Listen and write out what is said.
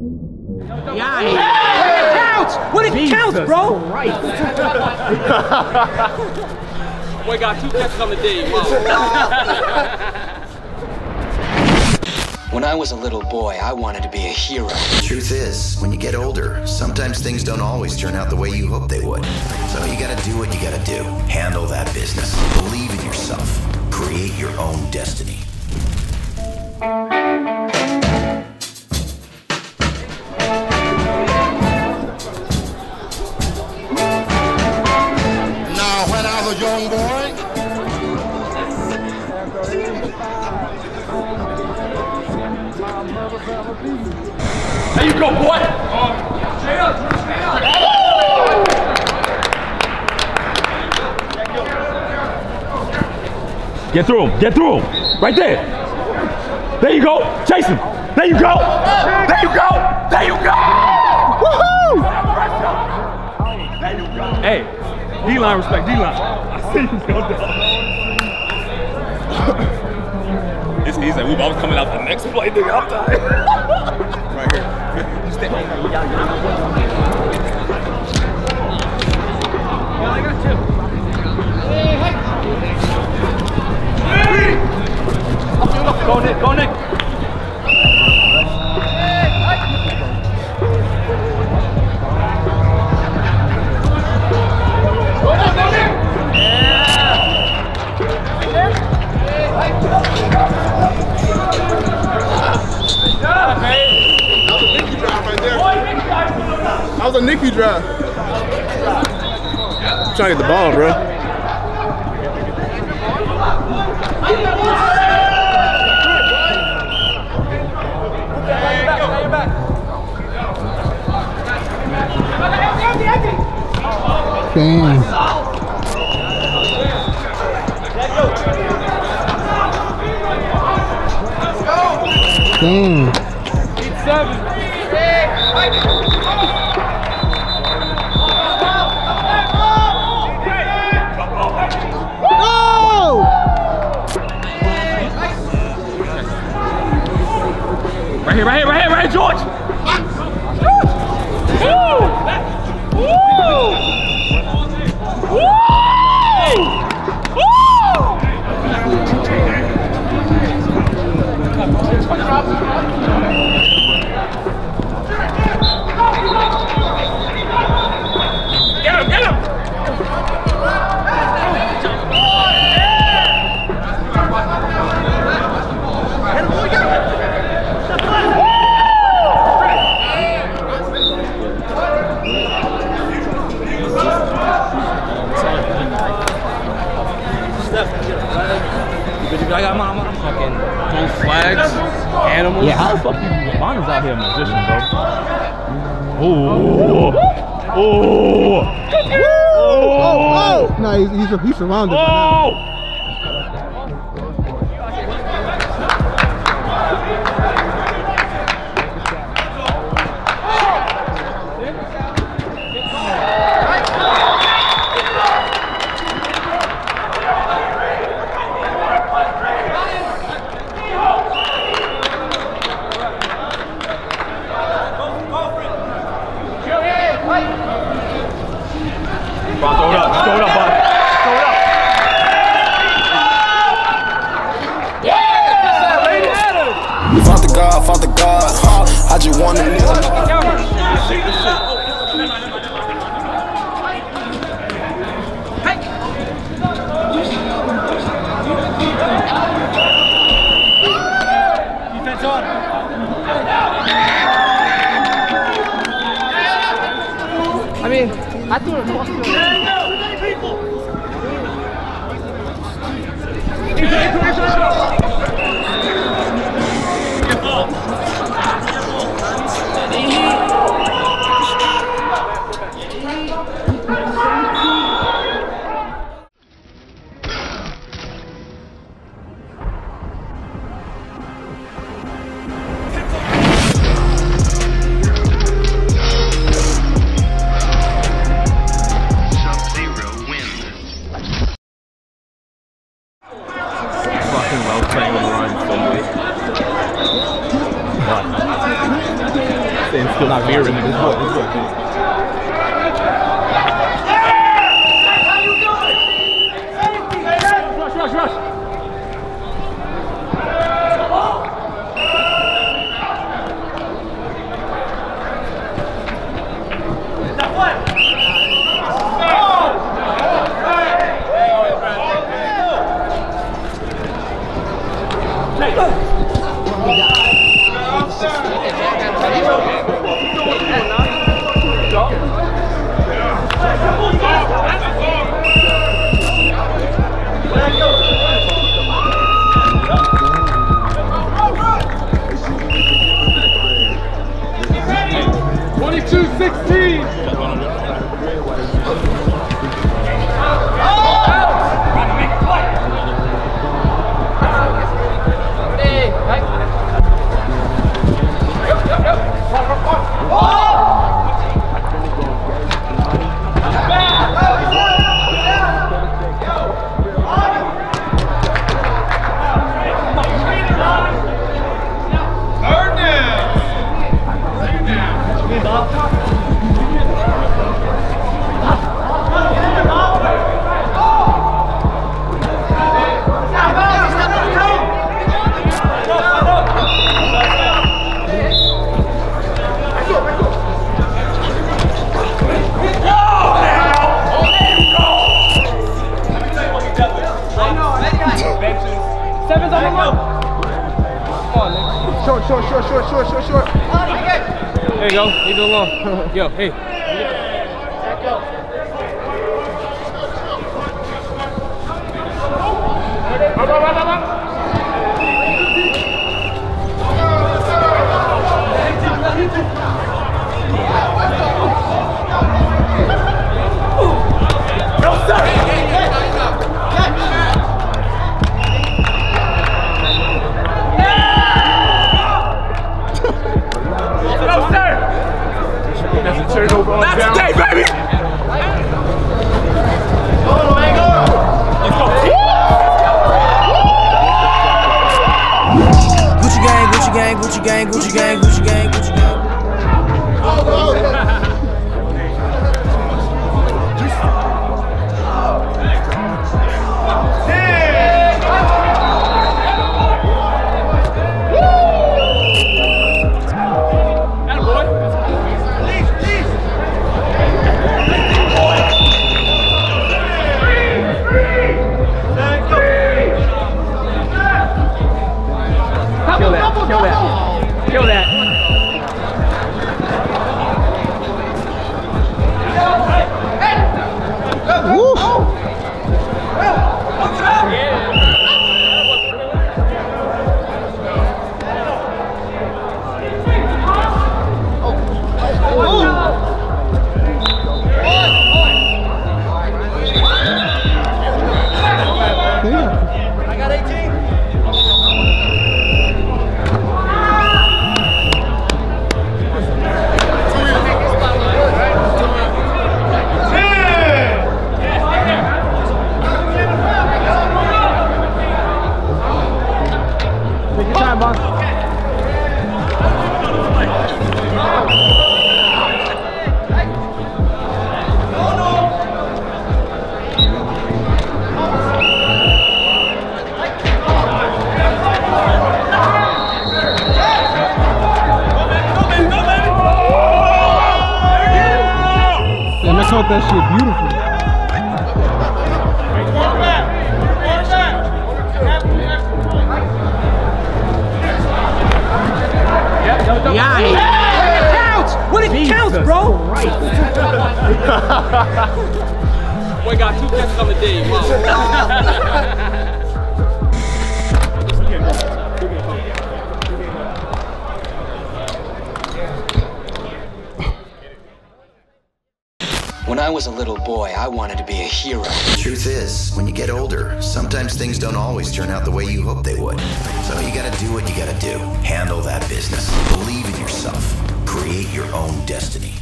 Yeah. It counts. What it counts, bro? Right. Boy got two catches on the day. Wow. When I was a little boy, I wanted to be a hero. Truth is, when you get older, sometimes things don't always turn out the way you hope they would. So you gotta do what you gotta do. Handle that business. Believe in yourself. Create your own destiny. A young boy, There you go, boy. Get through him. Get through him. Right there. There you go. Chase him. There you go. There you go. There you go. Woohoo! Hey, D-line respect. D-line. I see you go down. It's easy. We about coming out the next play, nigga. I'm tired. right here. You stay Go, Nick. Go, Nick. Trying to get the ball, bro. Damn. Damn. Here, right here, flags, animals. Yeah, how the fuck you Bonner's out here a magician, bro? Oh, oh, Oh, oh! No, he's, he's, he's surrounded. by now. oh! I mean, I threw it across the instill fear in niggas. 16. Short, short, short, short, short, short, short. There you go. Leave it alone. Yo, hey. That's Gucci gang, Gucci gang, Gucci gang, Gucci gang, Gucci gang, Damn, I caught that shit beautiful. Counts! What it counts, bro? Boy got two catches on the day. Wow. When I was a little boy, I wanted to be a hero. The Truth is, when you get older, sometimes things don't always turn out the way you hope they would. So you gotta do what you gotta do. Handle that business. Believe in yourself. Create your own destiny.